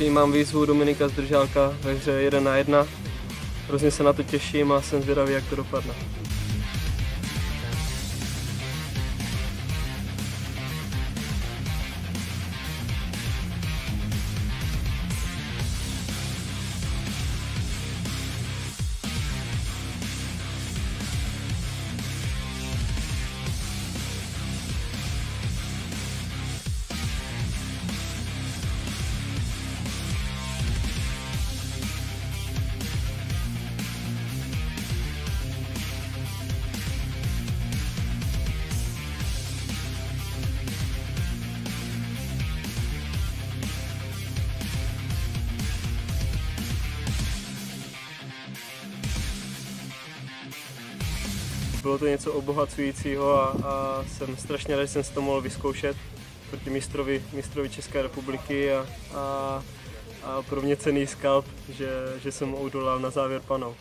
Přijímám výzvu Dominika Zdržálka ve hře 1 na 1. Hrozně se na to těším a jsem zvědavý, jak to dopadne. Bylo to něco obohacujícího a, a jsem strašně rád, že jsem si to mohl vyzkoušet proti mistrovi, mistrovi České republiky a, a, a pro mě cený skalp, že, že jsem mu udolal na závěr panou.